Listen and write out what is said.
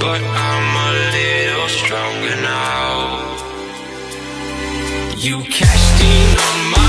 but I'm a little stronger now. You cashed in on my